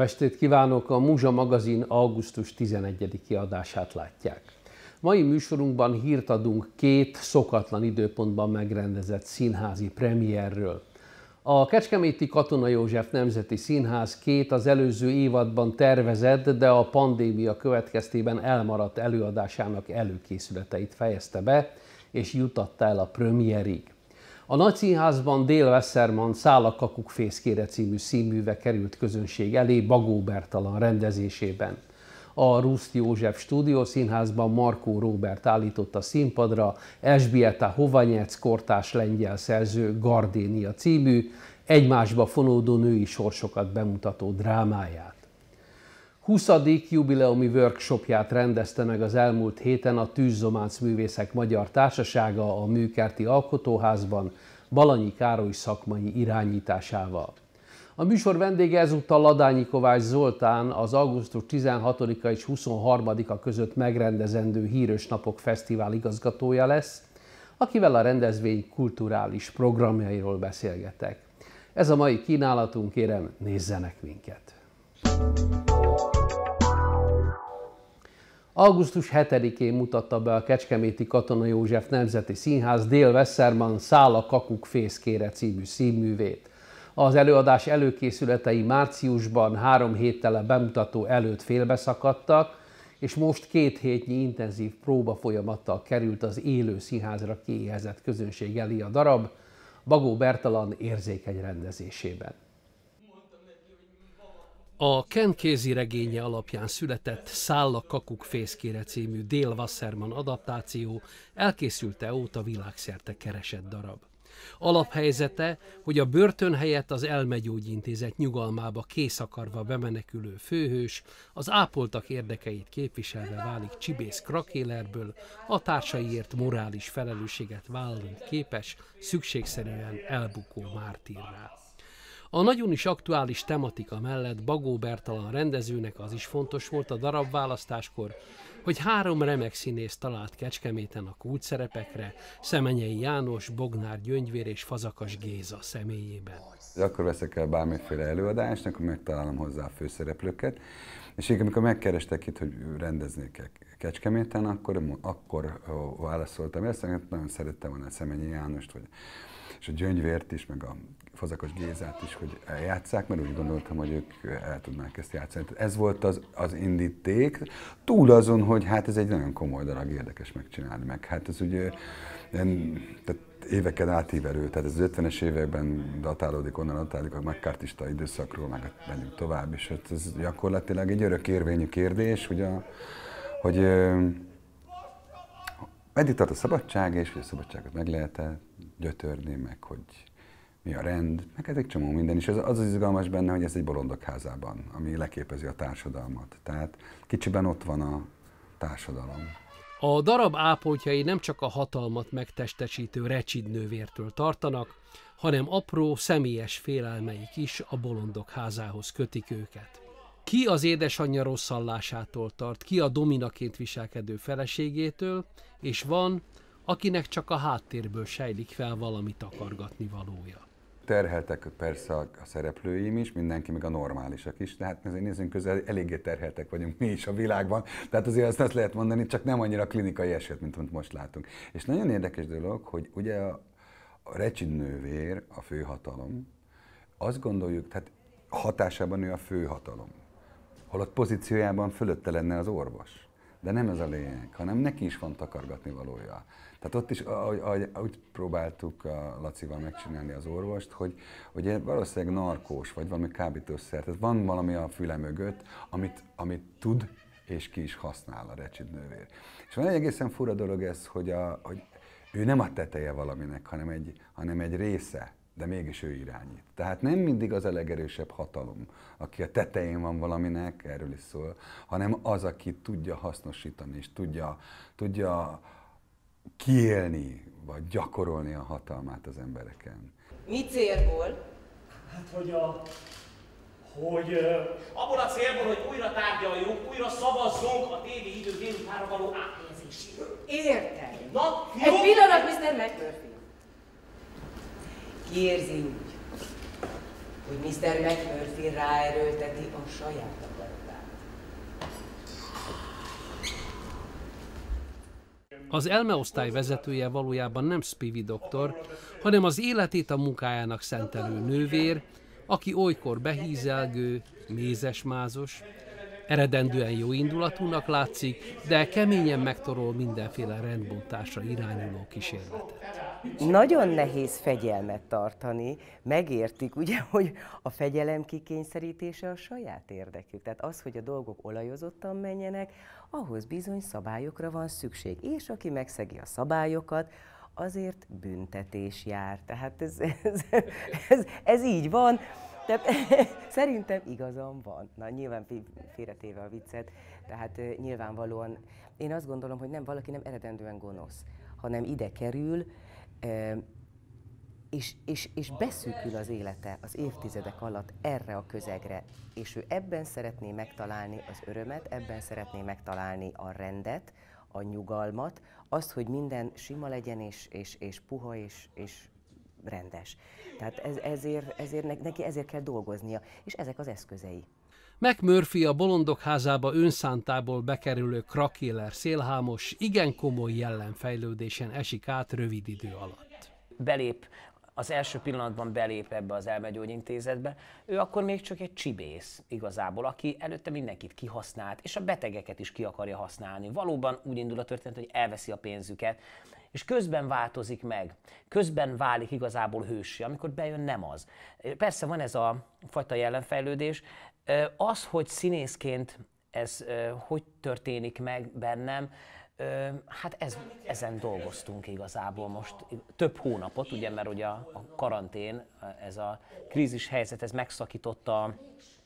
Jó estét kívánok! A Múzsa magazin augusztus 11. adását látják. Mai műsorunkban hírt adunk két szokatlan időpontban megrendezett színházi premierről. A Kecskeméti Katona József Nemzeti Színház két az előző évadban tervezett, de a pandémia következtében elmaradt előadásának előkészületeit fejezte be, és jutatta el a premierig. A Nagy Színházban Dél Westermann Szála Kakuk Fészkére című színműve került közönség elé Bagó Bertalan rendezésében. A Ruszt József Stúdió Színházban Markó Róbert állította színpadra Esbieta Hovanyec kortás lengyel szerző Gardénia című, egymásba fonódó női sorsokat bemutató drámáját. 20. jubileumi workshopját rendezte meg az elmúlt héten a Tűzzománc Művészek Magyar Társasága a Műkerti Alkotóházban Balanyi Károly szakmai irányításával. A műsor vendége ezúttal Ladányi Kovács Zoltán, az augusztus 16-a és 23-a között megrendezendő Hírös Napok Fesztivál igazgatója lesz, akivel a rendezvény kulturális programjairól beszélgetek. Ez a mai kínálatunk, kérem nézzenek minket! Augusztus 7-én mutatta be a Kecskeméti Katona József Nemzeti Színház Dél Westermann Szála Kakuk Fészkére című színművét. Az előadás előkészületei márciusban három héttel a bemutató előtt félbeszakadtak, és most két hétnyi intenzív próba folyamattal került az élő színházra kiéhezett közönség elé a darab, Bagó Bertalan érzékeny rendezésében. A Ken Kézi regénye alapján született Szálla Kakuk fészkére című Dél Wasserman adaptáció elkészülte óta világszerte keresett darab. Alaphelyzete, hogy a börtön helyett az elmegyógyintézet nyugalmába kész akarva bemenekülő főhős az ápoltak érdekeit képviselve válik Csibész Krakélerből, a társaiért morális felelősséget vállalni képes, szükségszerűen elbukó mártírrá. A nagyon is aktuális tematika mellett Bagó Bertalan rendezőnek az is fontos volt a darab választáskor, hogy három remek színész talált Kecskeméten a kulcsszerepekre, Szemenyei János, Bognár Gyöngyvér és Fazakas Géza személyében. Akkor veszek el bármiféle előadást, akkor megtalálom hozzá a főszereplőket, és így, amikor megkerestek itt, hogy rendeznék Kecskeméten, akkor, akkor válaszoltam ezt, nagyon szerettem volna Szemenyi Jánost, vagy és a Gyöngyvért is, meg a Fazakas Gézát is, hogy eljátszák, mert úgy gondoltam, hogy ők el tudnák ezt játszani. Ez volt az, az indíték, túl azon, hogy hát ez egy nagyon komoly darab, érdekes megcsinálni, meg hát ez ugye tehát éveken átívelő, tehát ez az 50-es években datálódik, onnan datálódik a megkártista időszakról, meg menjünk tovább, és hát ez gyakorlatilag egy örök érvényű kérdés, hogy, a, hogy meddig tart a szabadság, és hogy a szabadságot meg lehet -e gyötörni, meg hogy mi a rend, meg ez egy csomó minden, és az az, az izgalmas benne, hogy ez egy bolondok házában, ami leképezi a társadalmat. Tehát kicsiben ott van a társadalom. A darab ápoltjai nem csak a hatalmat megtestesítő recsidnővértől tartanak, hanem apró, személyes félelmeik is a bolondok házához kötik őket. Ki az édesanyja rosszallásától tart, ki a dominaként viselkedő feleségétől, és van, akinek csak a háttérből sejlik fel valami takargatni valója terheltek persze a, a szereplőim is, mindenki, meg a normálisak is, tehát azért nézzünk közel, eléggé terheltek vagyunk mi is a világban, tehát azért azt, azt lehet mondani, csak nem annyira klinikai eset, mint amit most látunk. És nagyon érdekes dolog, hogy ugye a, a recsin nővér, a főhatalom, azt gondoljuk, tehát hatásában ő a főhatalom, holott pozíciójában fölötte lenne az orvos. De nem ez a lényeg, hanem neki is van takargatni valója. Tehát ott is, ahogy, ahogy, ahogy próbáltuk a Lacival megcsinálni az orvost, hogy, hogy valószínűleg narkós, vagy valami kábítószer, tehát van valami a füle mögött, amit, amit tud, és ki is használ a recsid nővér. És van egy egészen fura dolog ez, hogy, a, hogy ő nem a teteje valaminek, hanem egy, hanem egy része, de mégis ő irányít. Tehát nem mindig az a legerősebb hatalom, aki a tetején van valaminek, erről is szól, hanem az, aki tudja hasznosítani, és tudja, tudja kiélni, vagy gyakorolni a hatalmát az embereken. Mi célból? Hát, hogy a... hogy... Uh... Abból a célból, hogy újra tárgyaljunk, újra szavazzunk a tévé idő délutára való áthelyezéséről. Értem. Na, jó? Egy pillanat, Mr. McMurphy. Ki érzi úgy, hogy Mr. McMurphy ráerőlteti a saját Az elmeosztály vezetője valójában nem Spivy doktor, hanem az életét a munkájának szentelő nővér, aki olykor behízelgő, mézesmázos, eredendően jó indulatúnak látszik, de keményen megtorol mindenféle rendbontásra irányuló kísérletet. Nagyon nehéz fegyelmet tartani, megértik ugye, hogy a fegyelem kikényszerítése a saját érdekű. Tehát az, hogy a dolgok olajozottan menjenek, ahhoz bizony szabályokra van szükség. És aki megszegi a szabályokat, azért büntetés jár. Tehát ez, ez, ez, ez így van. Tehát szerintem igazam van. Na, nyilván félretéve a viccet, tehát nyilvánvalóan én azt gondolom, hogy nem valaki nem eredendően gonosz, hanem ide kerül, és, és, és beszűkül az élete az évtizedek alatt erre a közegre, és ő ebben szeretné megtalálni az örömet, ebben szeretné megtalálni a rendet, a nyugalmat, azt, hogy minden sima legyen, és, és, és puha, és, és rendes. Tehát ez, ezért, ezért neki ezért kell dolgoznia, és ezek az eszközei. McMurphy a bolondok házába önszántából bekerülő krakéler szélhámos, igen komoly jellemfejlődésen esik át rövid idő alatt. Belép az első pillanatban belép ebbe az elmegyógyintézetbe, ő akkor még csak egy csibész igazából, aki előtte mindenkit kihasznált, és a betegeket is ki akarja használni. Valóban úgy indul a történet, hogy elveszi a pénzüket, és közben változik meg, közben válik igazából hősi, amikor bejön nem az. Persze van ez a fajta jelenfejlődés, az, hogy színészként ez hogy történik meg bennem, hát ez, ezen dolgoztunk igazából most több hónapot, ugye, mert ugye a, a karantén, ez a krízis helyzet, ez megszakította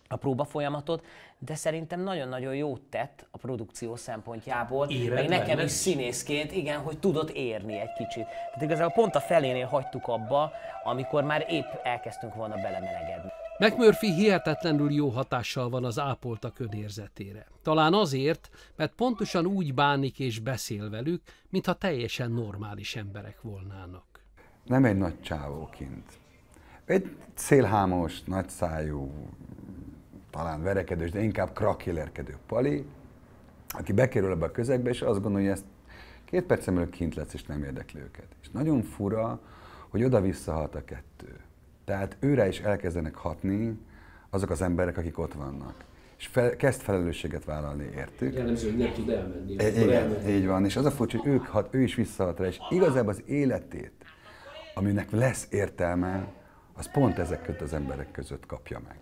a próba folyamatot, de szerintem nagyon-nagyon jót tett a produkció szempontjából, Éred meg nekem is színészként, igen, hogy tudott érni egy kicsit. Tehát igazából pont a felénél hagytuk abba, amikor már épp elkezdtünk volna belemelegedni. McMurphy hihetetlenül jó hatással van az ápoltak önérzetére. Talán azért, mert pontosan úgy bánik és beszél velük, mintha teljesen normális emberek volnának. Nem egy nagy csávóként. Egy szélhámos, nagyszájú, talán verekedős, de inkább krakélerkedő pali, aki bekerül ebbe a közegbe, és azt gondolja, hogy ezt két perc előtt kint lesz, és nem érdekli őket. És nagyon fura, hogy oda-vissza a kettő. Tehát őre is elkezdenek hatni azok az emberek, akik ott vannak. És fel, kezd felelősséget vállalni értük. Jellemző, hogy nem tud elmenni. Igen, elmenni. így van. És az a furcsa, hogy ők hat, ő is visszahat rá, és igazából az életét, aminek lesz értelme, az pont ezek között az emberek között kapja meg.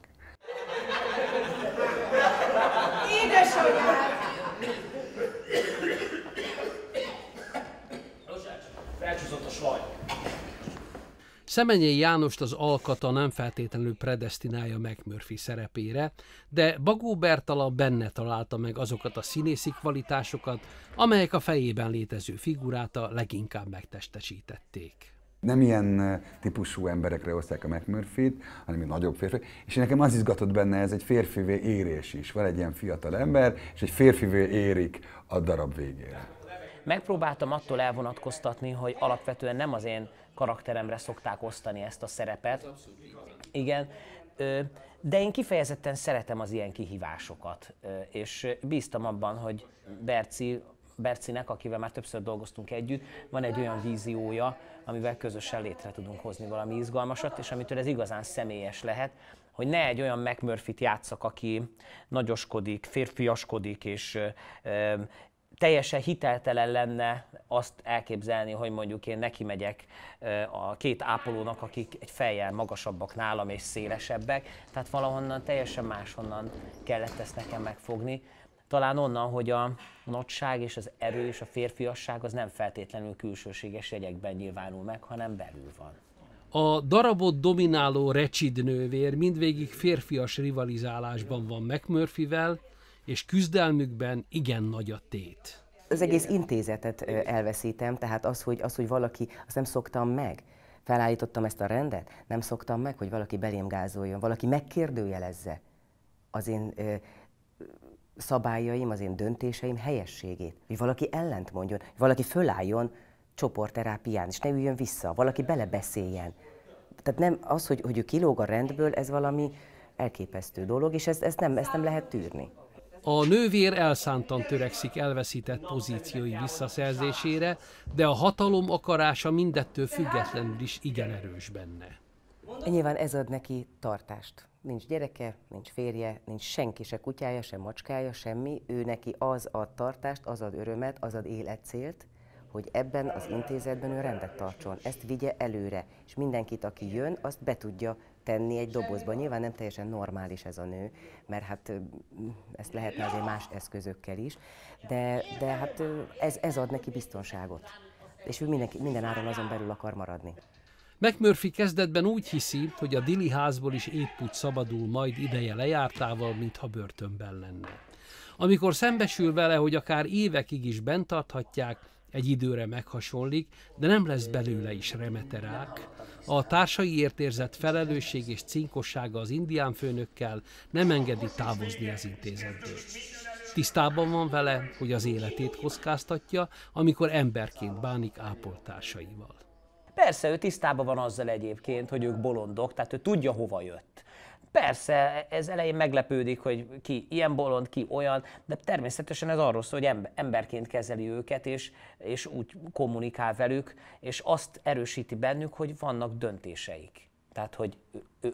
Szemenyei Jánost az alkata nem feltétlenül predestinálja McMurphy szerepére, de Bagó Bertala benne találta meg azokat a színészi kvalitásokat, amelyek a fejében létező figurát a leginkább megtestesítették. Nem ilyen típusú emberekre hozták a McMurphy-t, hanem egy nagyobb férfi. És nekem az izgatott benne, ez egy férfivé érés is. Van egy ilyen fiatal ember, és egy férfivé érik a darab végére. Megpróbáltam attól elvonatkoztatni, hogy alapvetően nem az én karakteremre szokták osztani ezt a szerepet. Igen, de én kifejezetten szeretem az ilyen kihívásokat, és bíztam abban, hogy Berci, Bercinek, akivel már többször dolgoztunk együtt, van egy olyan víziója, amivel közösen létre tudunk hozni valami izgalmasat, és amitől ez igazán személyes lehet, hogy ne egy olyan McMurphy-t játszak, aki nagyoskodik, férfiaskodik, és teljesen hiteltelen lenne azt elképzelni, hogy mondjuk én neki megyek a két ápolónak, akik egy fejjel magasabbak nálam és szélesebbek, tehát valahonnan teljesen máshonnan kellett ezt nekem megfogni. Talán onnan, hogy a nagyság és az erő és a férfiasság az nem feltétlenül külsőséges jegyekben nyilvánul meg, hanem belül van. A darabot domináló Recsid nővér mindvégig férfias rivalizálásban van McMurphyvel, és küzdelmükben igen nagy a tét. Az egész intézetet elveszítem, tehát az, hogy, az, hogy valaki, azt nem szoktam meg. Felállítottam ezt a rendet, nem szoktam meg, hogy valaki belém gázoljon, valaki megkérdőjelezze az én ö, szabályaim, az én döntéseim helyességét. Hogy valaki ellent mondjon, hogy valaki fölálljon csoportterápián, és ne üljön vissza, valaki belebeszéljen. tehát nem az, hogy, hogy ő kilóg a rendből, ez valami elképesztő dolog, és ezt, ezt, nem, ezt nem lehet tűrni. A nővér elszántan törekszik elveszített pozíciói visszaszerzésére, de a hatalom akarása mindettől függetlenül is igen erős benne. Nyilván ez ad neki tartást. Nincs gyereke, nincs férje, nincs senki, se kutyája, se macskája, semmi. Ő neki az ad tartást, az ad örömet, az ad életcélt, hogy ebben az intézetben ő rendet tartson, ezt vigye előre, és mindenkit, aki jön, azt be tudja tenni egy dobozba. Nyilván nem teljesen normális ez a nő, mert hát ezt lehetne azért más eszközökkel is, de, de hát ez, ez ad neki biztonságot. És ő mindenki, minden áron azon belül akar maradni. McMurphy kezdetben úgy hiszi, hogy a Dili házból is épp úgy szabadul majd ideje lejártával, mintha börtönben lenne. Amikor szembesül vele, hogy akár évekig is bent tarthatják, egy időre meghasonlik, de nem lesz belőle is remeterák. A társaiért érzett felelősség és cinkossága az indián főnökkel nem engedi távozni az intézetből. Tisztában van vele, hogy az életét kockáztatja, amikor emberként bánik ápoltársaival. Persze, ő tisztában van azzal egyébként, hogy ők bolondok, tehát ő tudja, hova jött. Persze, ez elején meglepődik, hogy ki ilyen bolond, ki olyan, de természetesen ez arról szól, hogy emberként kezeli őket, és, és úgy kommunikál velük, és azt erősíti bennük, hogy vannak döntéseik. Tehát, hogy,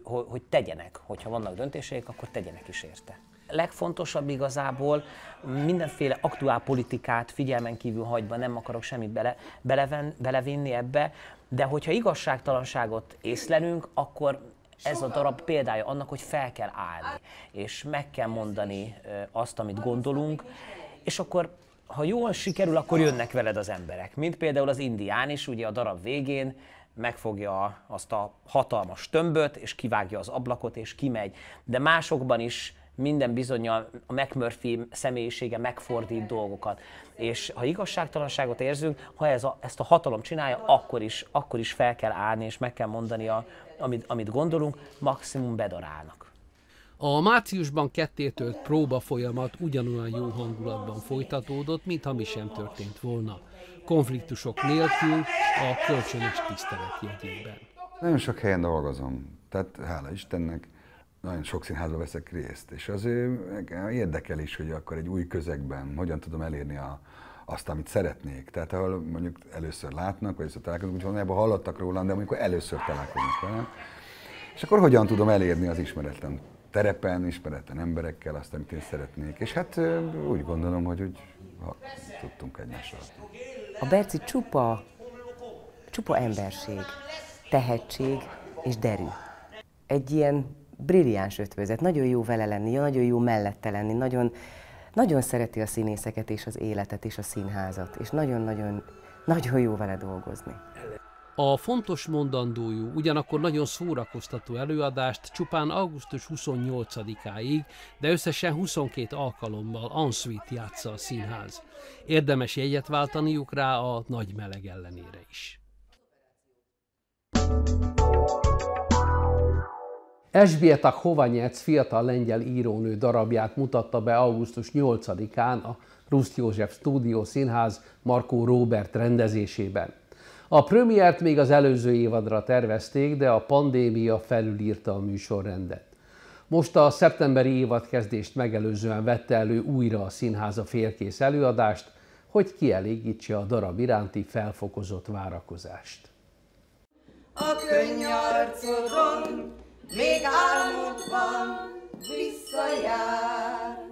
hogy tegyenek, hogyha vannak döntéseik, akkor tegyenek is érte legfontosabb igazából mindenféle aktuál politikát figyelmen kívül hagyva, nem akarok semmit bele, beleven, belevinni ebbe, de hogyha igazságtalanságot észlelünk, akkor ez a darab példája annak, hogy fel kell állni, és meg kell mondani azt, amit gondolunk, és akkor ha jól sikerül, akkor jönnek veled az emberek. Mint például az indián is, ugye a darab végén megfogja azt a hatalmas tömböt, és kivágja az ablakot, és kimegy. De másokban is minden bizonyal a McMurphy személyisége megfordít dolgokat. És ha igazságtalanságot érzünk, ha ez a, ezt a hatalom csinálja, akkor is, akkor is fel kell állni, és meg kell mondani, a, amit, amit gondolunk, maximum bedarálnak. A márciusban kettétölt próba folyamat ugyanolyan jó hangulatban folytatódott, mintha mi sem történt volna. Konfliktusok nélkül a kölcsönös tisztelet jegyében. Nagyon sok helyen dolgozom, tehát hála Istennek nagyon sok színházba veszek részt, és az érdekel is, hogy akkor egy új közegben hogyan tudom elérni a, azt, amit szeretnék. Tehát ahol mondjuk először látnak, vagy először találkozunk, úgyhogy valójában hallottak rólam, de amikor először találkoznak velem, és akkor hogyan tudom elérni az ismeretlen terepen, ismeretlen emberekkel azt, amit én szeretnék. És hát úgy gondolom, hogy úgy ha, tudtunk egymással. A Berci csupa, csupa emberség, tehetség és derű. Egy ilyen brilliáns ötvözet, nagyon jó vele lenni, nagyon jó mellette lenni, nagyon, nagyon szereti a színészeket és az életet és a színházat, és nagyon-nagyon nagyon jó vele dolgozni. A fontos mondandójú, ugyanakkor nagyon szórakoztató előadást csupán augusztus 28-áig, de összesen 22 alkalommal Answeet játsza a színház. Érdemes jegyet váltaniuk rá a nagy meleg ellenére is. Esbieta Hovanyec fiatal lengyel írónő darabját mutatta be augusztus 8-án a Ruszt József Stúdió Színház Markó Robert rendezésében. A premiért még az előző évadra tervezték, de a pandémia felülírta a műsorrendet. Most a szeptemberi évadkezdést megelőzően vette elő újra a színháza félkész előadást, hogy kielégítse a darab iránti felfokozott várakozást. A könnyarcodon még álmodban visszajár.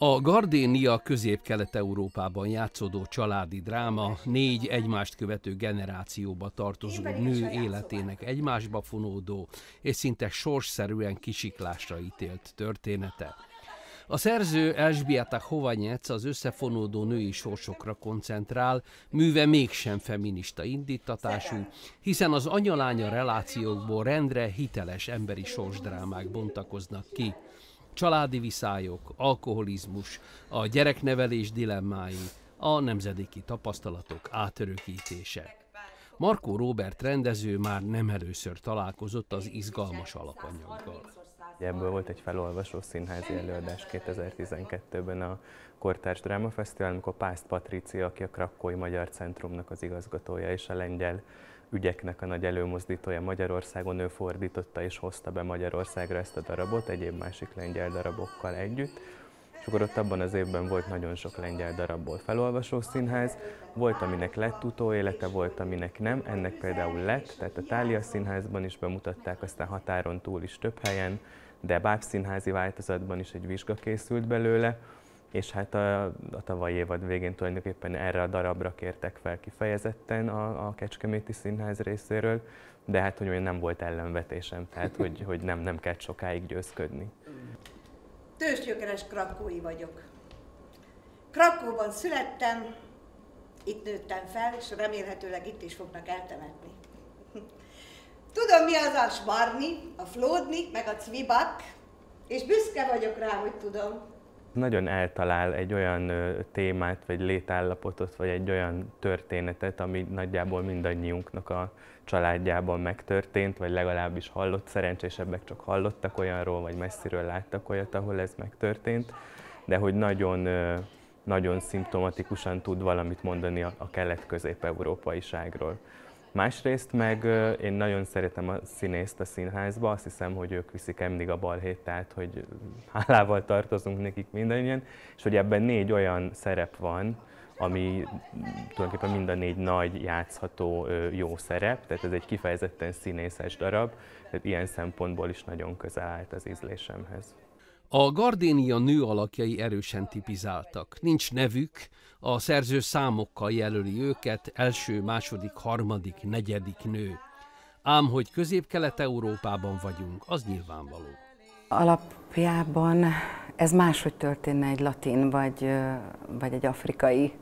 A Gardénia közép-kelet-európában játszódó családi dráma négy egymást követő generációba tartozó nő életének egymásba fonódó és szinte sorsszerűen kisiklásra ítélt története. A szerző Elzbieta Hovanyec az összefonódó női sorsokra koncentrál, műve mégsem feminista indítatású, hiszen az anyalánya relációkból rendre hiteles emberi sorsdrámák bontakoznak ki. Családi viszályok, alkoholizmus, a gyereknevelés dilemmái, a nemzedéki tapasztalatok átörökítése. Markó Robert rendező már nem először találkozott az izgalmas alapanyaggal. Ebből volt egy felolvasó színházi előadás 2012-ben a Kortárs Drámafesztivál, amikor Pászt Patricia, aki a Krakói Magyar Centrumnak az igazgatója, és a lengyel ügyeknek a nagy előmozdítója Magyarországon, ő fordította és hozta be Magyarországra ezt a darabot, egyéb másik lengyel darabokkal együtt. És akkor ott abban az évben volt nagyon sok lengyel darabból felolvasó színház, volt, aminek lett utóélete, volt, aminek nem, ennek például lett, tehát a Tália Színházban is bemutatták, aztán határon túl is több helyen, de bábszínházi változatban is egy vizsga készült belőle, és hát a, a tavalyi évad végén tulajdonképpen erre a darabra kértek fel kifejezetten a, a Kecskeméti Színház részéről, de hát hogy olyan nem volt ellenvetésem, tehát hogy, hogy nem, nem kellett sokáig győzködni. Tőzsgyökeres krakói vagyok. Krakóban születtem, itt nőttem fel, és remélhetőleg itt is fognak eltemetni. Tudom, mi az a smarni, a flódni, meg a cvibak, és büszke vagyok rá, hogy tudom. Nagyon eltalál egy olyan témát, vagy létállapotot, vagy egy olyan történetet, ami nagyjából mindannyiunknak a családjában megtörtént, vagy legalábbis hallott, szerencsésebbek csak hallottak olyanról, vagy messziről láttak olyat, ahol ez megtörtént, de hogy nagyon, nagyon szimptomatikusan tud valamit mondani a kelet-közép-európaiságról. Másrészt meg én nagyon szeretem a színészt a színházba, azt hiszem, hogy ők viszik mindig a balhét, tehát hogy hálával tartozunk nekik mindannyian, és hogy ebben négy olyan szerep van, ami tulajdonképpen mind a négy nagy játszható jó szerep, tehát ez egy kifejezetten színészes darab, tehát ilyen szempontból is nagyon közel állt az ízlésemhez. A Gardénia nő alakjai erősen tipizáltak. Nincs nevük, a szerző számokkal jelöli őket, első, második, harmadik, negyedik nő. Ám hogy közép-kelet-európában vagyunk, az nyilvánvaló. Alapjában ez máshogy történne egy latin vagy, vagy egy afrikai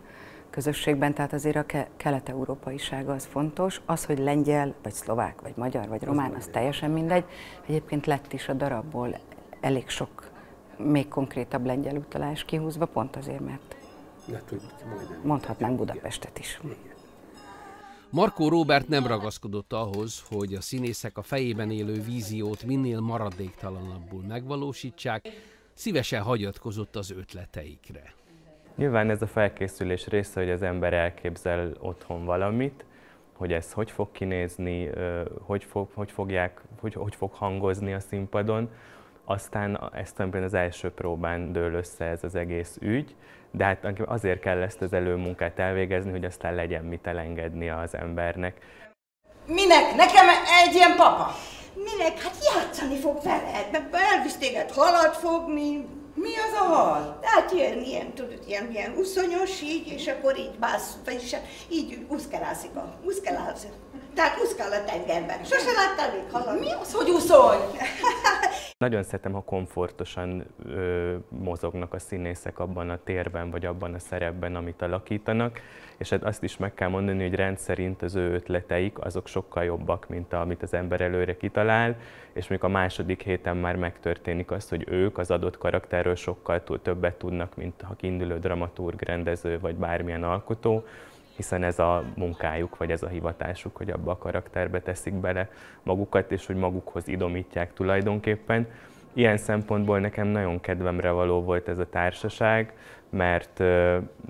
közösségben, tehát azért a kelet-európaisága az fontos. Az, hogy lengyel, vagy szlovák, vagy magyar, vagy román, az teljesen mindegy. Egyébként lett is a darabból elég sok még konkrétabb lengyel utalás kihúzva, pont azért, mert mondhatnánk Budapestet is. Markó Robert nem ragaszkodott ahhoz, hogy a színészek a fejében élő víziót minél maradéktalanabbul megvalósítsák, szívesen hagyatkozott az ötleteikre. Nyilván ez a felkészülés része, hogy az ember elképzel otthon valamit, hogy ez hogy fog kinézni, hogy, fog, hogy, fogják, hogy, hogy fog hangozni a színpadon, aztán ezt az első próbán dől össze ez az egész ügy, de hát azért kell ezt az előmunkát elvégezni, hogy aztán legyen mit elengedni az embernek. Minek? Nekem egy ilyen papa? Minek? Hát játszani fog veled, meg elvisz téged halat fogni. Mi az a hal? Hát ilyen, ilyen, tudod, ilyen, ilyen uszonyos így, és akkor így bász, vagyis hát így uszkelászik a, uszkelászik. Tehát úszkál a tengerben. Sose láttál még halat? Mi az, hogy úszolj? Nagyon szeretem, ha komfortosan ö, mozognak a színészek abban a térben, vagy abban a szerepben, amit alakítanak, és hát azt is meg kell mondani, hogy rendszerint az ő ötleteik azok sokkal jobbak, mint amit az ember előre kitalál, és még a második héten már megtörténik az, hogy ők az adott karakterről sokkal többet tudnak, mint ha kiindulő dramaturg, rendező, vagy bármilyen alkotó, hiszen ez a munkájuk, vagy ez a hivatásuk, hogy abba a karakterbe teszik bele magukat, és hogy magukhoz idomítják tulajdonképpen. Ilyen szempontból nekem nagyon kedvemre való volt ez a társaság, mert,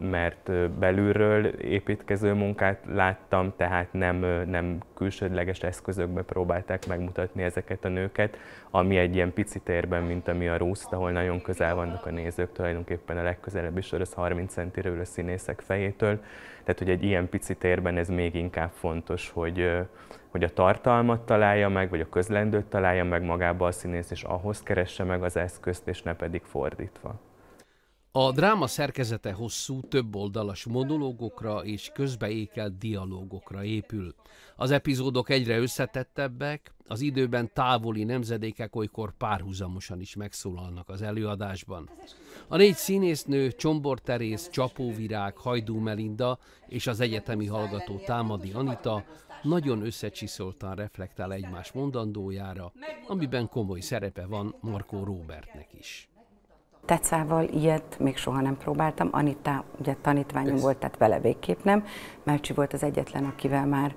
mert belülről építkező munkát láttam, tehát nem, nem külsődleges eszközökbe próbálták megmutatni ezeket a nőket, ami egy ilyen pici térben, mint ami a Ruszt, ahol nagyon közel vannak a nézők, tulajdonképpen a legközelebbi sor az 30 centiről a színészek fejétől, tehát hogy egy ilyen pici térben ez még inkább fontos, hogy, hogy a tartalmat találja meg, vagy a közlendőt találja meg magába a színész, és ahhoz keresse meg az eszközt, és ne pedig fordítva. A dráma szerkezete hosszú, többoldalas monológokra és közbeékelt dialógokra épül. Az epizódok egyre összetettebbek, az időben távoli nemzedékek olykor párhuzamosan is megszólalnak az előadásban. A négy színésznő, Csombor Terész, Csapóvirág, Hajdú Melinda és az egyetemi hallgató Támadi Anita nagyon összecsiszoltan reflektál egymás mondandójára, amiben komoly szerepe van Markó Robertnek is. Tetszával ilyet még soha nem próbáltam. Anita ugye tanítványom volt, tehát vele végképp nem. Melcsi volt az egyetlen, akivel már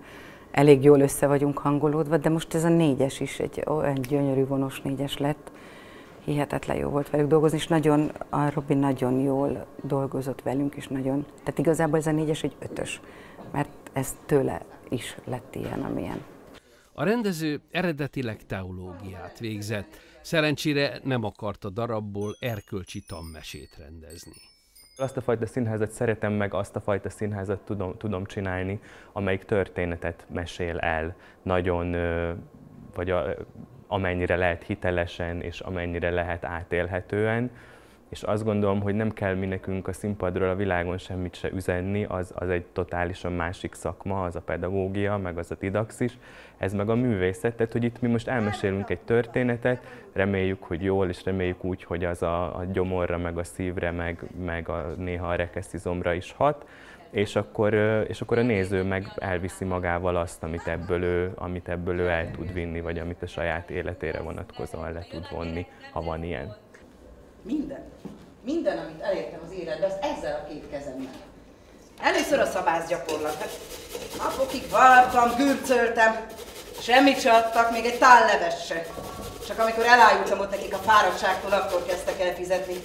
elég jól össze vagyunk hangolódva, de most ez a négyes is egy olyan gyönyörű vonos négyes lett. Hihetetlen jó volt velük dolgozni, és nagyon, a Robin nagyon jól dolgozott velünk, és nagyon, tehát igazából ez a négyes egy ötös, mert ez tőle is lett ilyen, amilyen. A rendező eredetileg teológiát végzett, szerencsére nem akart a darabból erkölcsi tanmesét rendezni. Azt a fajta színházat szeretem meg, azt a fajta színházat tudom, tudom csinálni, amelyik történetet mesél el. Nagyon, vagy a, amennyire lehet hitelesen, és amennyire lehet átélhetően és azt gondolom, hogy nem kell mi nekünk a színpadról a világon semmit se üzenni, az, az egy totálisan másik szakma, az a pedagógia, meg az a didaxis, ez meg a művészet, tehát hogy itt mi most elmesélünk egy történetet, reméljük, hogy jól, és reméljük úgy, hogy az a, a gyomorra, meg a szívre, meg, meg a, néha a rekeszizomra is hat, és akkor, és akkor a néző meg elviszi magával azt, amit ebből, ő, amit ebből ő el tud vinni, vagy amit a saját életére vonatkozóan le tud vonni, ha van ilyen. Minden. Minden, amit elértem az életben, az ezzel a két kezemmel. Először a szabászgyakorlat. Hát napokig vartam, gürcöltem, semmit se adtak, még egy tál leves se. Csak amikor elájultam ott nekik a fáradtságtól, akkor kezdtek el fizetni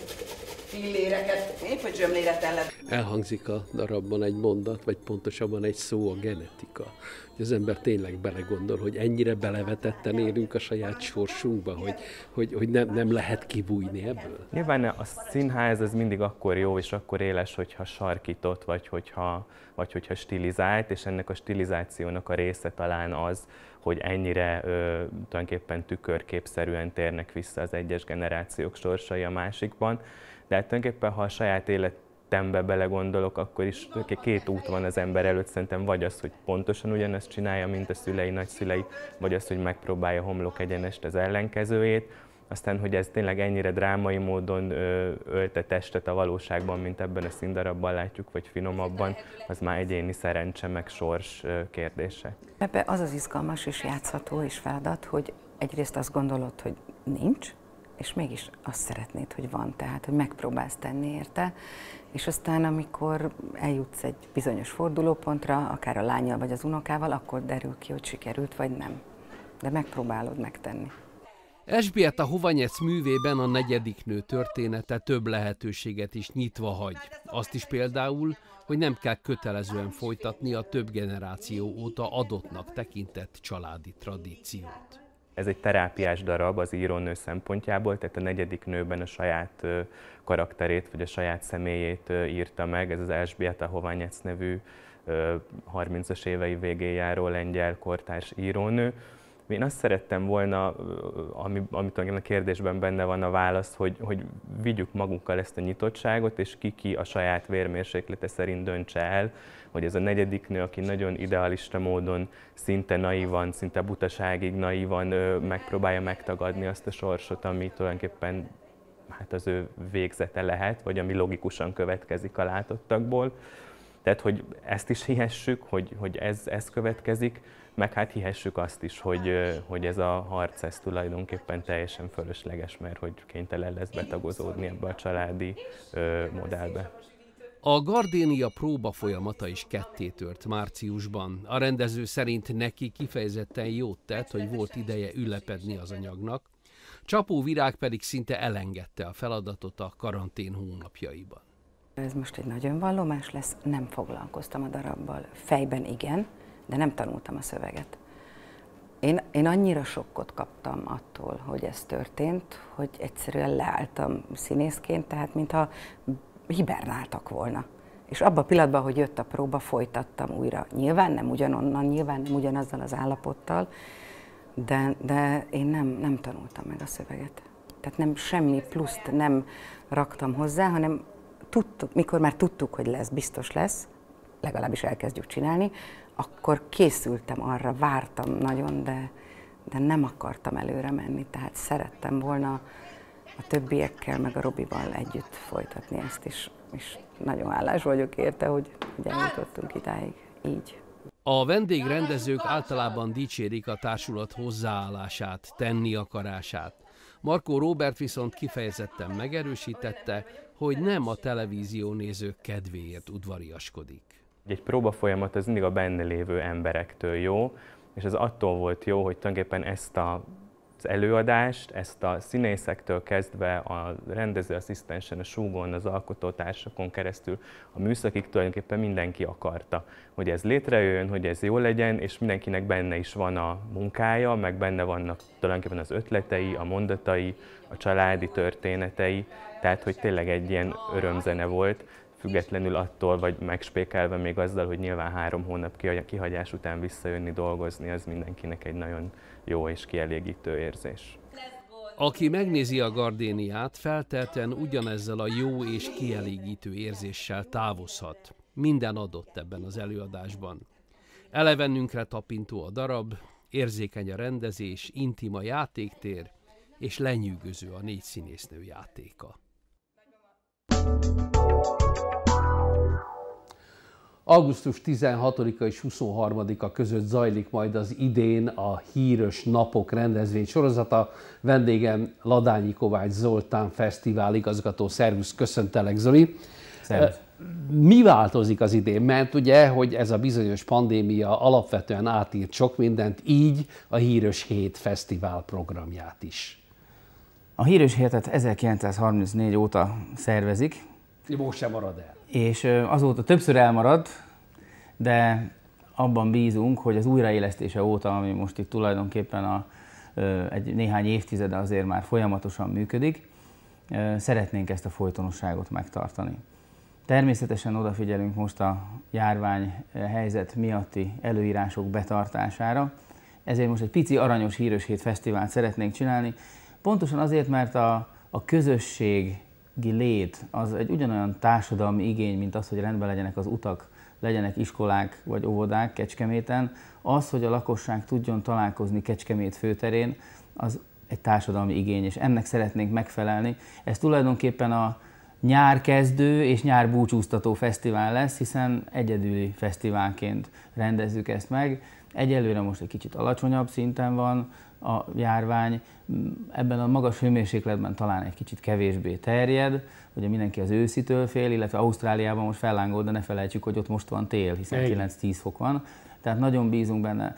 filléreket, épp hogy zsömlére tellett. Elhangzik a darabban egy mondat, vagy pontosabban egy szó, a genetika. Hogy az ember tényleg belegondol, hogy ennyire belevetetten élünk a saját sorsunkba, hogy, hogy, hogy nem, nem lehet kibújni ebből. Nyilván a színház az mindig akkor jó és akkor éles, hogyha sarkított, vagy hogyha, vagy hogyha stilizált, és ennek a stilizációnak a része talán az, hogy ennyire ö, tulajdonképpen tükörképszerűen térnek vissza az egyes generációk sorsai a másikban. De hát tulajdonképpen, ha a saját életembe belegondolok, akkor is két út van az ember előtt, szerintem vagy az, hogy pontosan ugyanezt csinálja, mint a szülei, nagyszülei, vagy az, hogy megpróbálja homlok egyenest az ellenkezőjét, aztán, hogy ez tényleg ennyire drámai módon ölte testet a valóságban, mint ebben a színdarabban látjuk, vagy finomabban, az már egyéni szerencse, meg sors kérdése. Ebbe az az izgalmas és játszható és feladat, hogy egyrészt azt gondolod, hogy nincs, és mégis azt szeretnéd, hogy van, tehát, hogy megpróbálsz tenni érte, és aztán, amikor eljutsz egy bizonyos fordulópontra, akár a lányjal vagy az unokával, akkor derül ki, hogy sikerült vagy nem. De megpróbálod megtenni. Esbieta Hovanyec művében a negyedik nő története több lehetőséget is nyitva hagy. Azt is például, hogy nem kell kötelezően folytatni a több generáció óta adottnak tekintett családi tradíciót. Ez egy terápiás darab az írónő szempontjából, tehát a negyedik nőben a saját karakterét, vagy a saját személyét írta meg. Ez az Elsbieta Hovanyec nevű 30-as évei végén járó lengyel kortárs írónő. Én azt szerettem volna, ami, amit a kérdésben benne van a válasz, hogy, hogy vigyük magunkkal ezt a nyitottságot, és ki ki a saját vérmérséklete szerint döntse el, hogy ez a negyedik nő, aki nagyon idealista módon, szinte naívan, szinte butaságig naívan megpróbálja megtagadni azt a sorsot, ami tulajdonképpen hát az ő végzete lehet, vagy ami logikusan következik a látottakból. Tehát, hogy ezt is hihessük, hogy, hogy ez, ez következik, meg hát hihessük azt is, hogy, hogy ez a harc ez tulajdonképpen teljesen fölösleges, mert hogy kénytelen lesz betagozódni ebbe a családi ö, modellbe. A Gardénia próba folyamata is ketté tört márciusban. A rendező szerint neki kifejezetten jót tett, hogy volt ideje ülepedni az anyagnak, Csapó Virág pedig szinte elengedte a feladatot a karantén hónapjaiban. Ez most egy nagyon vallomás lesz, nem foglalkoztam a darabbal. Fejben igen, de nem tanultam a szöveget. Én, én annyira sokkot kaptam attól, hogy ez történt, hogy egyszerűen leálltam színészként, tehát mintha hibernáltak volna. És abban a pillanatban, hogy jött a próba, folytattam újra. Nyilván nem ugyanonnan, nyilván nem ugyanazzal az állapottal, de, de én nem, nem tanultam meg a szöveget. Tehát nem semmi pluszt nem raktam hozzá, hanem tudtuk, mikor már tudtuk, hogy lesz, biztos lesz, legalábbis elkezdjük csinálni, akkor készültem arra, vártam nagyon, de, de nem akartam előre menni, tehát szerettem volna a többiekkel, meg a Robival együtt folytatni ezt, és, és nagyon állás vagyok érte, hogy, hogy eljutottunk idáig. Így. A vendégrendezők általában dicsérik a társulat hozzáállását, tenni akarását. Markó Robert viszont kifejezetten megerősítette, hogy nem a televízió nézők kedvéért udvariaskodik. Egy próba folyamat az mindig a benne lévő emberektől jó, és ez attól volt jó, hogy tulajdonképpen ezt a előadást, ezt a színészektől kezdve a rendezőasszisztensen, a súgon, az alkotótársakon keresztül a műszakig tulajdonképpen mindenki akarta, hogy ez létrejöjjön, hogy ez jó legyen, és mindenkinek benne is van a munkája, meg benne vannak tulajdonképpen az ötletei, a mondatai, a családi történetei, tehát hogy tényleg egy ilyen örömzene volt, függetlenül attól, vagy megspékelve még azzal, hogy nyilván három hónap kihagyás után visszajönni dolgozni, az mindenkinek egy nagyon jó és kielégítő érzés. Aki megnézi a gardéniát, feltelten ugyanezzel a jó és kielégítő érzéssel távozhat. Minden adott ebben az előadásban. Elevenünkre tapintó a darab, érzékeny a rendezés, intima játéktér, és lenyűgöző a négy színésznő játéka. Augusztus 16-a és 23-a között zajlik majd az idén a Híres Napok rendezvény sorozata. Vendégem Ladányi Kovács Zoltán fesztivál igazgató. Szervusz, köszöntelek Zoli. Szervusz. Mi változik az idén? Mert ugye, hogy ez a bizonyos pandémia alapvetően átírt sok mindent, így a Híres Hét Fesztivál programját is. A Híres Hétet 1934 óta szervezik. Most sem marad el és azóta többször elmarad, de abban bízunk, hogy az újraélesztése óta, ami most itt tulajdonképpen a, egy néhány évtizede azért már folyamatosan működik, szeretnénk ezt a folytonosságot megtartani. Természetesen odafigyelünk most a járvány helyzet miatti előírások betartására, ezért most egy pici aranyos híres hét fesztivált szeretnénk csinálni, pontosan azért, mert a, a közösség lét az egy ugyanolyan társadalmi igény, mint az, hogy rendben legyenek az utak, legyenek iskolák vagy óvodák Kecskeméten. Az, hogy a lakosság tudjon találkozni Kecskemét főterén, az egy társadalmi igény, és ennek szeretnénk megfelelni. Ez tulajdonképpen a nyár kezdő és nyár búcsúztató fesztivál lesz, hiszen egyedüli fesztiválként rendezzük ezt meg. Egyelőre most egy kicsit alacsonyabb szinten van, a járvány ebben a magas hőmérsékletben talán egy kicsit kevésbé terjed, ugye mindenki az őszitől fél, illetve Ausztráliában most fellángol, de ne felejtsük, hogy ott most van tél, hiszen 9-10 fok van. Tehát nagyon bízunk benne,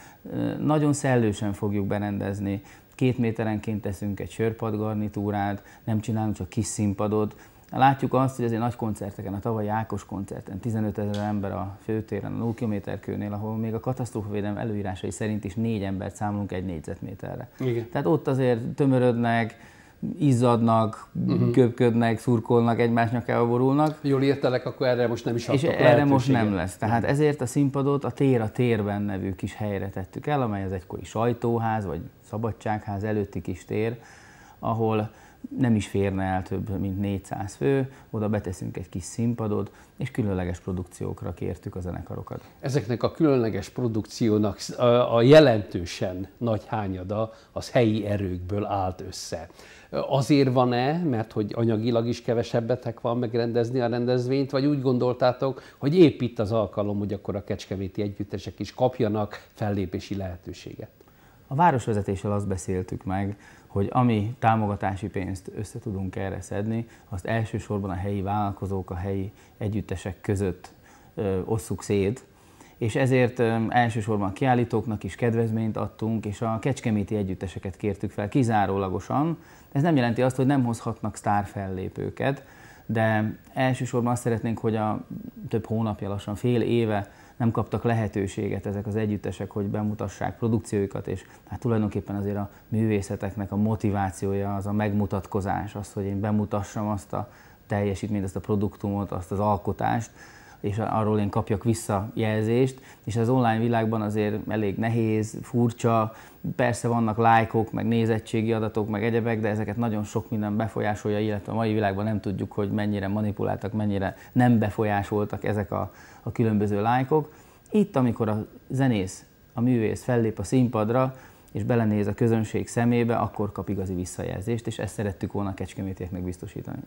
nagyon szellősen fogjuk berendezni, két méterenként teszünk egy sörpadgarnitúrát, nem csinálunk csak kis színpadot, Látjuk azt, hogy azért nagy koncerteken, a tavalyi Ákos koncerten 15 ezer ember a főtéren, a 0 km kőnél, ahol még a katasztrófavédelem előírásai szerint is négy embert számolunk egy négyzetméterre. Igen. Tehát ott azért tömörödnek, izzadnak, uh-huh. köpködnek, szurkolnak, egymás nyakába borulnak. Jól értelek, akkor erre most nem is És erre most nem lesz. Tehát ezért a színpadot a Tér a térben nevű kis helyre tettük el, amely az egykori sajtóház, vagy szabadságház előtti kis tér, ahol nem is férne el több, mint 400 fő, oda beteszünk egy kis színpadot, és különleges produkciókra kértük a zenekarokat. Ezeknek a különleges produkciónak a jelentősen nagy hányada az helyi erőkből állt össze. Azért van-e, mert hogy anyagilag is kevesebbetek van megrendezni a rendezvényt, vagy úgy gondoltátok, hogy épp itt az alkalom, hogy akkor a kecskeméti együttesek is kapjanak fellépési lehetőséget? A városvezetéssel azt beszéltük meg, hogy ami támogatási pénzt össze tudunk erre szedni, azt elsősorban a helyi vállalkozók, a helyi együttesek között ö, osszuk szét, és ezért ö, elsősorban a kiállítóknak is kedvezményt adtunk, és a kecskeméti együtteseket kértük fel kizárólagosan. Ez nem jelenti azt, hogy nem hozhatnak sztárfellépőket, de elsősorban azt szeretnénk, hogy a több hónapja, lassan fél éve nem kaptak lehetőséget ezek az együttesek, hogy bemutassák produkcióikat, és hát tulajdonképpen azért a művészeteknek a motivációja az a megmutatkozás, az, hogy én bemutassam azt a teljesítményt, azt a produktumot, azt az alkotást, és arról én kapjak visszajelzést, és az online világban azért elég nehéz, furcsa, persze vannak lájkok, meg nézettségi adatok, meg egyebek, de ezeket nagyon sok minden befolyásolja, illetve a mai világban nem tudjuk, hogy mennyire manipuláltak, mennyire nem befolyásoltak ezek a, a különböző lájkok. Itt, amikor a zenész, a művész fellép a színpadra, és belenéz a közönség szemébe, akkor kap igazi visszajelzést, és ezt szerettük volna a kecskemétieknek biztosítani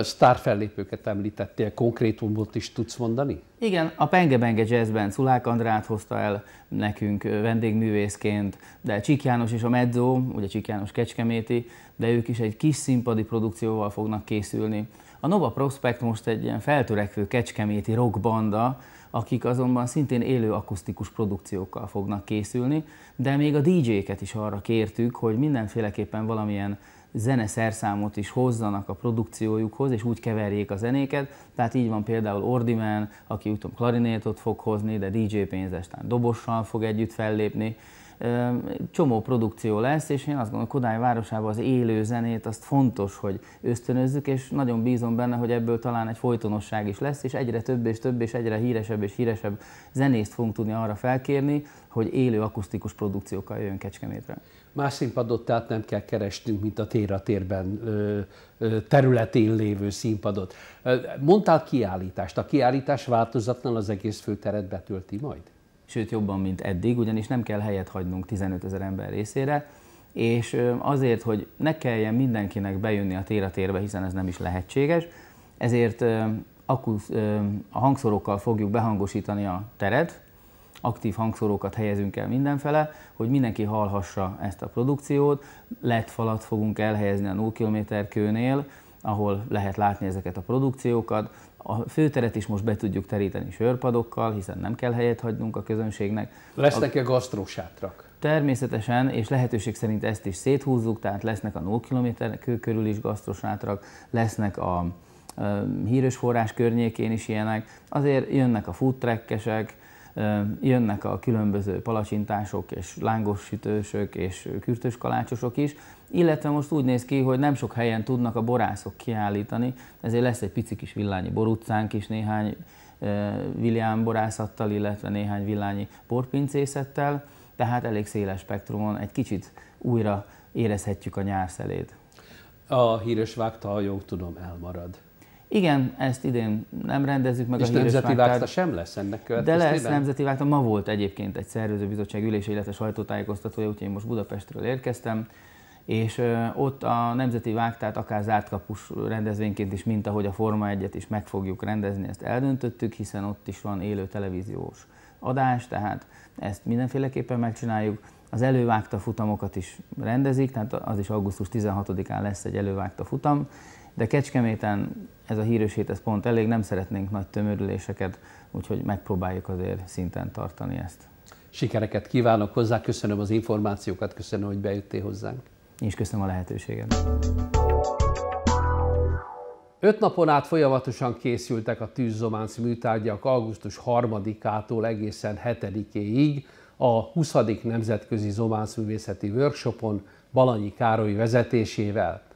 sztárfellépőket említettél, konkrétumot is tudsz mondani? Igen, a Penge Benge Jazzben Szulák Andrát hozta el nekünk vendégművészként, de Csík János és a Mezzo, ugye Csík János Kecskeméti, de ők is egy kis színpadi produkcióval fognak készülni. A Nova Prospect most egy ilyen feltörekvő kecskeméti rockbanda, akik azonban szintén élő akusztikus produkciókkal fognak készülni, de még a DJ-ket is arra kértük, hogy mindenféleképpen valamilyen zeneszerszámot is hozzanak a produkciójukhoz, és úgy keverjék a zenéket. Tehát így van például Ordiman, aki úgy tudom klarinétot fog hozni, de DJ pénzestán dobossal fog együtt fellépni csomó produkció lesz, és én azt gondolom, Kodály városában az élő zenét, azt fontos, hogy ösztönözzük, és nagyon bízom benne, hogy ebből talán egy folytonosság is lesz, és egyre több és több és egyre híresebb és híresebb zenészt fogunk tudni arra felkérni, hogy élő akusztikus produkciókkal jön Kecskemétre. Más színpadot tehát nem kell keresnünk, mint a tér a térben területén lévő színpadot. Mondtál kiállítást. A kiállítás változatlan az egész főteret betölti majd? Sőt jobban, mint eddig, ugyanis nem kell helyet hagynunk 15 ezer ember részére, és azért, hogy ne kelljen mindenkinek bejönni a tér a térbe, hiszen ez nem is lehetséges, ezért a hangszorokkal fogjuk behangosítani a teret, aktív hangszorokat helyezünk el mindenfele, hogy mindenki hallhassa ezt a produkciót. LED falat fogunk elhelyezni a 0 km kőnél, ahol lehet látni ezeket a produkciókat. A főteret is most be tudjuk teríteni sörpadokkal, hiszen nem kell helyet hagynunk a közönségnek. Lesznek-e gasztrósátrak? Természetesen, és lehetőség szerint ezt is széthúzzuk, tehát lesznek a 0 km körül is gasztrosátrak, lesznek a híres forrás környékén is ilyenek, azért jönnek a foodtrekkesek, jönnek a különböző palacsintások és lángos sütősök és kürtös kalácsosok is, illetve most úgy néz ki, hogy nem sok helyen tudnak a borászok kiállítani, ezért lesz egy pici kis villányi borutcánk is néhány William borászattal, illetve néhány villányi borpincészettel, tehát elég széles spektrumon egy kicsit újra érezhetjük a nyár szelét. A híres vágta, jól tudom, elmarad. Igen, ezt idén nem rendezzük meg És a nemzeti vágta sem lesz ennek De lesz nemzeti vágta. Ma volt egyébként egy szervezőbizottság ülése, illetve sajtótájékoztatója, úgyhogy én most Budapestről érkeztem és ott a Nemzeti Vágtát akár zárt kapus rendezvényként is, mint ahogy a Forma 1-et is meg fogjuk rendezni, ezt eldöntöttük, hiszen ott is van élő televíziós adás, tehát ezt mindenféleképpen megcsináljuk. Az elővágta futamokat is rendezik, tehát az is augusztus 16-án lesz egy elővágta futam, de Kecskeméten ez a híres hét, ez pont elég, nem szeretnénk nagy tömörüléseket, úgyhogy megpróbáljuk azért szinten tartani ezt. Sikereket kívánok hozzá, köszönöm az információkat, köszönöm, hogy bejöttél hozzánk. Én is köszönöm a lehetőséget. Öt napon át folyamatosan készültek a tűzzománc műtárgyak augusztus 3-ától egészen 7-éig a 20. Nemzetközi Zománcművészeti Workshopon Balanyi Károly vezetésével.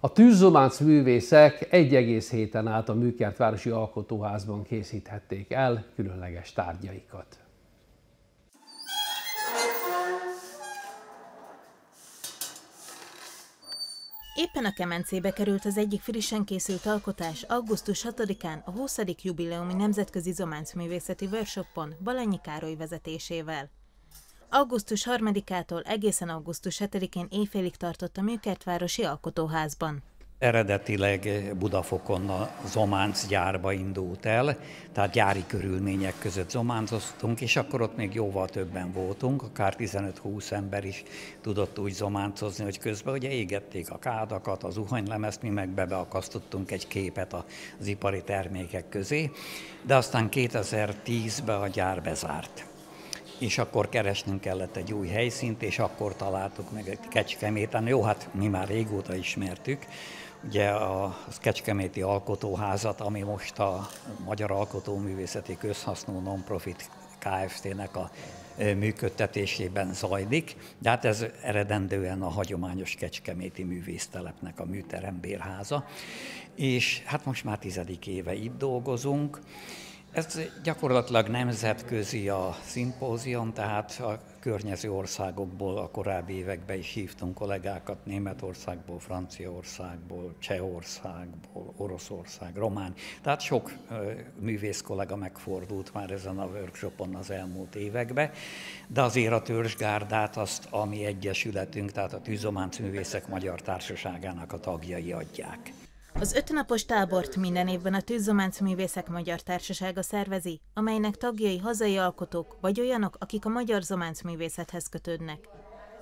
A tűzzománc művészek egy egész héten át a Műkertvárosi Alkotóházban készíthették el különleges tárgyaikat. Éppen a kemencébe került az egyik frissen készült alkotás augusztus 6-án a 20. jubileumi Nemzetközi Zománcművészeti Workshopon Balanyi Károly vezetésével. Augusztus 3-ától egészen augusztus 7-én éjfélig tartott a Műkertvárosi Alkotóházban. Eredetileg Budafokon a Zománc gyárba indult el, tehát gyári körülmények között zománcoztunk, és akkor ott még jóval többen voltunk, akár 15-20 ember is tudott úgy zománcozni, hogy közben ugye égették a kádakat, az zuhanylemezt, mi meg beakasztottunk egy képet az ipari termékek közé, de aztán 2010-ben a gyár bezárt és akkor keresnünk kellett egy új helyszínt, és akkor találtuk meg egy Kecskeméten. Jó, hát mi már régóta ismertük, ugye a Kecskeméti Alkotóházat, ami most a Magyar Alkotóművészeti Közhasznú Nonprofit Kft-nek a működtetésében zajlik, de hát ez eredendően a hagyományos Kecskeméti művésztelepnek a műterembérháza, és hát most már tizedik éve itt dolgozunk, ez gyakorlatilag nemzetközi a szimpózium, tehát a környező országokból a korábbi években is hívtunk kollégákat Németországból, Franciaországból, Csehországból, Oroszország, Román. Tehát sok művész kollega megfordult már ezen a workshopon az elmúlt években, de azért a törzsgárdát azt a mi egyesületünk, tehát a Tűzománc Művészek Magyar Társaságának a tagjai adják. Az ötnapos tábort minden évben a Tűzzománc Művészek Magyar Társasága szervezi, amelynek tagjai hazai alkotók vagy olyanok, akik a magyar zománc művészethez kötődnek.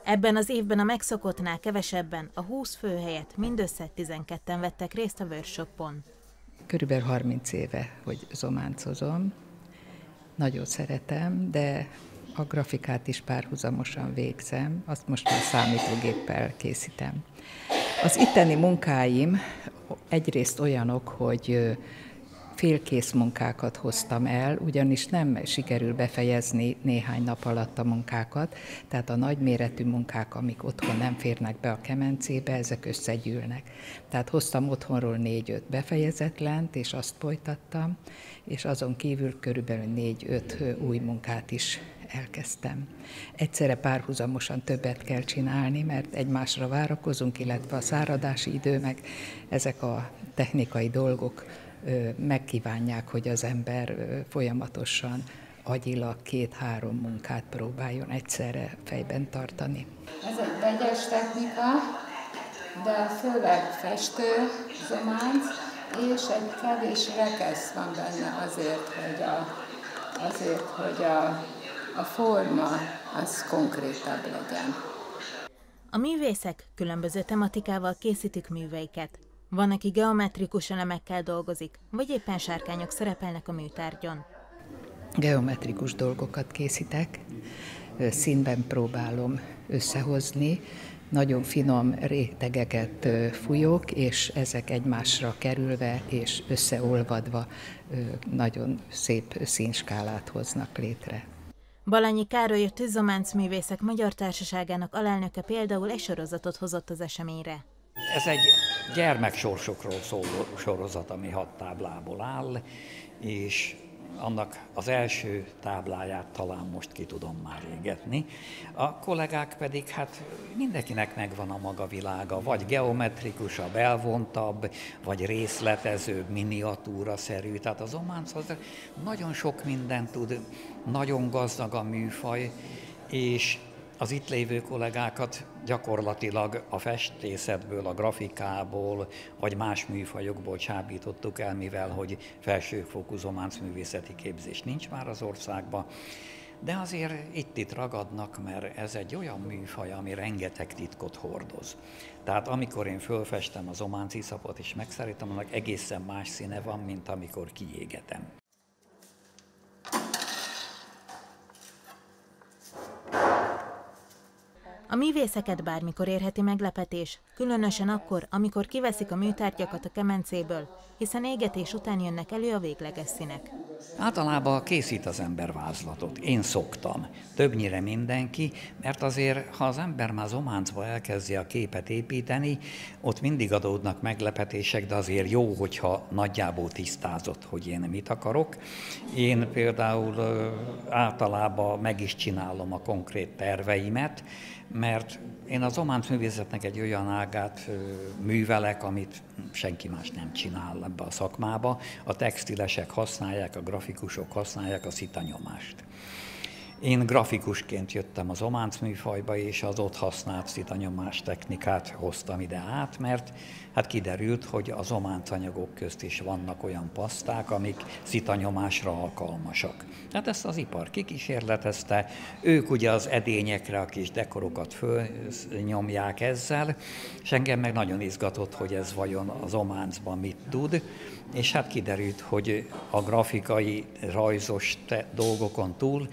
Ebben az évben a megszokottnál kevesebben, a 20 fő helyett mindössze 12-en vettek részt a workshopon. Körülbelül 30 éve, hogy zománcozom, nagyon szeretem, de a grafikát is párhuzamosan végzem, azt most már számítógéppel készítem. Az itteni munkáim egyrészt olyanok, hogy félkész munkákat hoztam el, ugyanis nem sikerül befejezni néhány nap alatt a munkákat, tehát a nagyméretű munkák, amik otthon nem férnek be a kemencébe, ezek összegyűlnek. Tehát hoztam otthonról négy-öt befejezetlent, és azt folytattam, és azon kívül körülbelül négy-öt új munkát is elkezdtem. Egyszerre párhuzamosan többet kell csinálni, mert egymásra várakozunk, illetve a száradási idő, meg ezek a technikai dolgok megkívánják, hogy az ember folyamatosan agyilag két-három munkát próbáljon egyszerre fejben tartani. Ez egy vegyes technika, de főleg festő, zománc, és egy kevés rekesz van benne azért, hogy a, azért, hogy a, a forma az konkrétabb legyen. A művészek különböző tematikával készítik műveiket. Van, aki geometrikus elemekkel dolgozik, vagy éppen sárkányok szerepelnek a műtárgyon. Geometrikus dolgokat készítek, színben próbálom összehozni, nagyon finom rétegeket fújok, és ezek egymásra kerülve és összeolvadva nagyon szép színskálát hoznak létre. Balanyi Károly a Tűzománc Művészek Magyar Társaságának alelnöke például egy sorozatot hozott az eseményre. Ez egy gyermeksorsokról szóló sorozat, ami hat táblából áll, és annak az első tábláját talán most ki tudom már égetni. A kollégák pedig, hát mindenkinek megvan a maga világa, vagy geometrikusabb, elvontabb, vagy részletezőbb, miniatúra-szerű. Tehát az ománc az nagyon sok mindent tud, nagyon gazdag a műfaj, és az itt lévő kollégákat gyakorlatilag a festészetből, a grafikából, vagy más műfajokból csábítottuk el, mivel hogy felsőfokú művészeti képzés nincs már az országban, de azért itt-itt ragadnak, mert ez egy olyan műfaj, ami rengeteg titkot hordoz. Tehát amikor én fölfestem az ománci szapot és megszerítem, annak egészen más színe van, mint amikor kiégetem. A művészeket bármikor érheti meglepetés, különösen akkor, amikor kiveszik a műtárgyakat a kemencéből, hiszen égetés után jönnek elő a végleges színek. Általában készít az ember vázlatot. Én szoktam. Többnyire mindenki, mert azért, ha az ember már zománcba elkezdi a képet építeni, ott mindig adódnak meglepetések, de azért jó, hogyha nagyjából tisztázott, hogy én mit akarok. Én például általában meg is csinálom a konkrét terveimet, mert én az ománc művészetnek egy olyan ágát művelek, amit senki más nem csinál ebbe a szakmába. A textilesek használják, a grafikusok használják a szitanyomást. Én grafikusként jöttem az ománc műfajba, és az ott használt szitanyomás technikát hoztam ide át, mert hát kiderült, hogy az ománc anyagok közt is vannak olyan paszták, amik szitanyomásra alkalmasak. Hát ezt az ipar kikísérletezte, ők ugye az edényekre a kis dekorokat fölnyomják ezzel, és engem meg nagyon izgatott, hogy ez vajon az ománcban mit tud, és hát kiderült, hogy a grafikai, rajzos dolgokon túl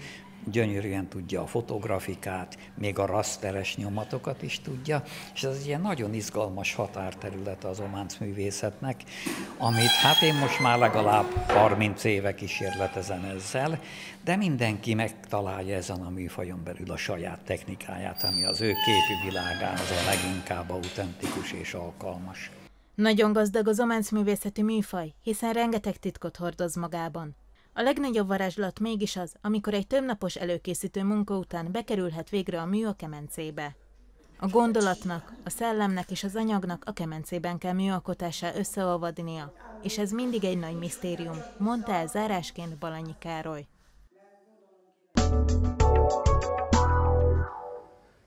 gyönyörűen tudja a fotografikát, még a rasteres nyomatokat is tudja, és ez egy ilyen nagyon izgalmas határterület az ománc művészetnek, amit hát én most már legalább 30 éve kísérletezem ezzel, de mindenki megtalálja ezen a műfajon belül a saját technikáját, ami az ő képi világához a leginkább autentikus és alkalmas. Nagyon gazdag az ománc művészeti műfaj, hiszen rengeteg titkot hordoz magában. A legnagyobb varázslat mégis az, amikor egy többnapos előkészítő munka után bekerülhet végre a mű a kemencébe. A gondolatnak, a szellemnek és az anyagnak a kemencében kell műalkotásá összeolvadnia, és ez mindig egy nagy misztérium, mondta el zárásként Balanyi Károly.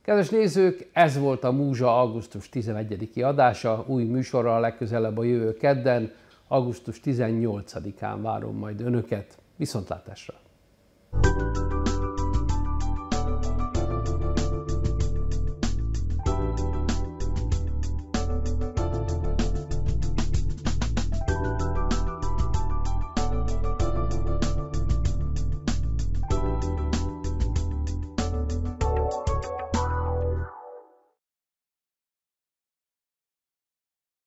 Kedves nézők, ez volt a Múzsa augusztus 11-i adása, új műsorral legközelebb a jövő kedden, augusztus 18-án várom majd Önöket. Viszontlátásra! thank you